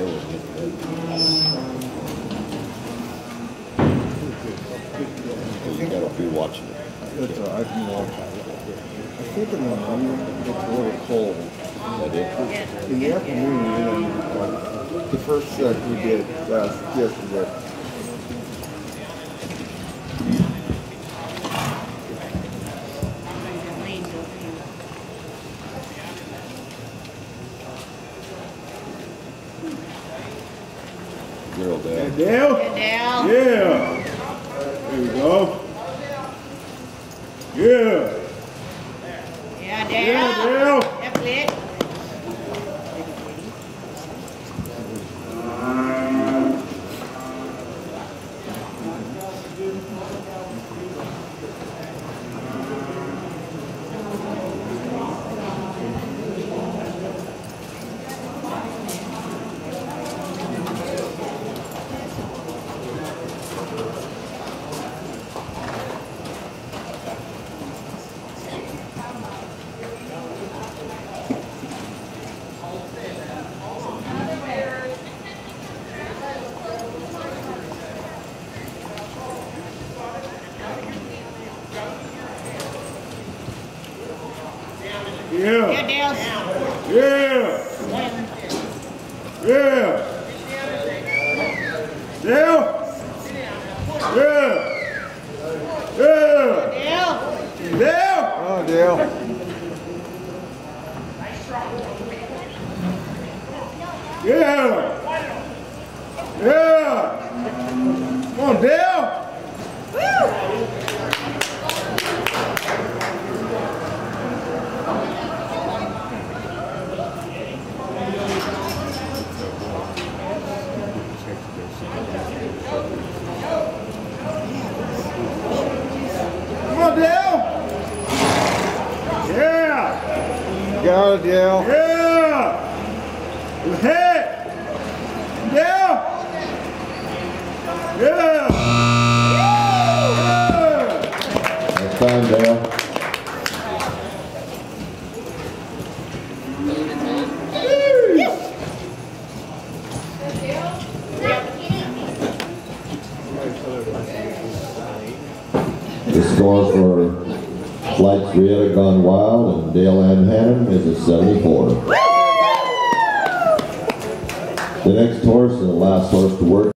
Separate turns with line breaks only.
You gotta be watching it.
It's right, I can walk out. I think in the morning it gets a little cold.
Is that it?
In the afternoon, you know, the first set we did last yesterday.
Zero down.
Dale?
Dale.
Yeah. There we go. Yeah.
Yeah, Dale.
Yeah, Dale.
That's it.
Yeah.
Yeah, Dale.
Yeah. Yeah. Dale? Yeah. Yeah.
Dale.
Dale?
Oh, Dale.
Yeah. Yeah. Come on, Dale. Come on, Dale. Yeah.
Got it, Dale.
Yeah. Your head. Yeah. Yeah. Yeah.
Next time, Dale. The score for Flites Riata Gonwild and Dale Ann Hannum is a 74. The next horse and the last horse to work